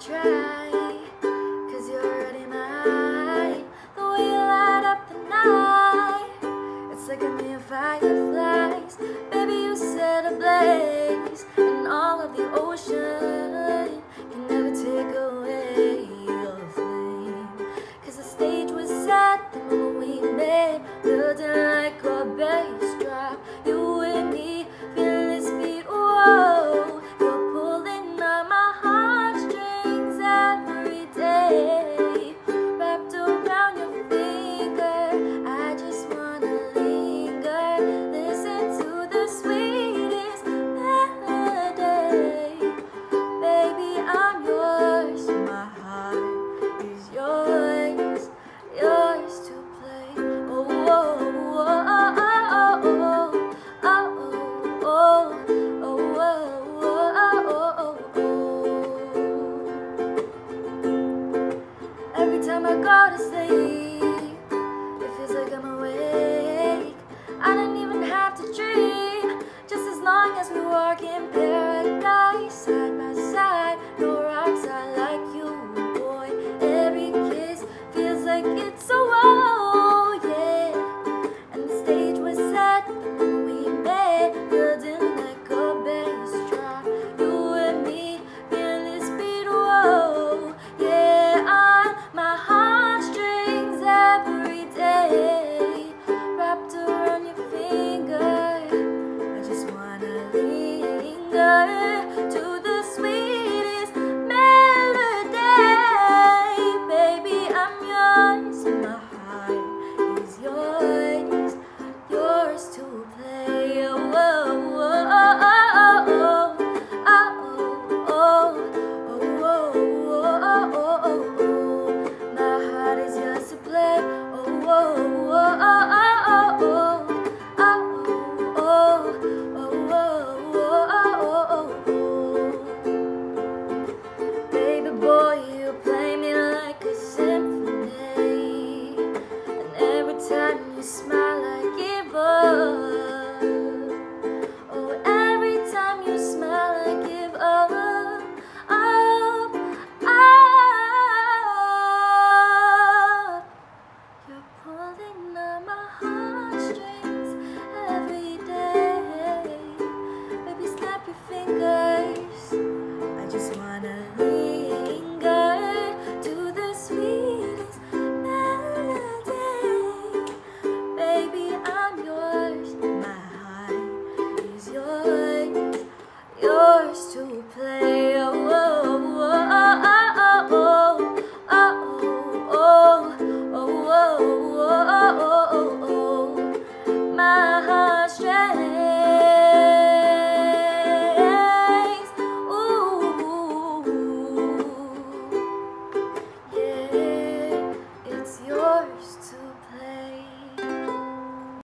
try Cause you're already mine. The way you light up the night It's like a million fireflies. Baby, you set a blaze And all of the ocean Can never take away your flame. Cause the stage was set The moment we made, Building like a base. It feels like I'm love. You smile like evil. play. Oh, oh, oh, oh, oh, oh, oh, oh, oh, oh, oh, oh, oh, oh, oh, my heart's straight.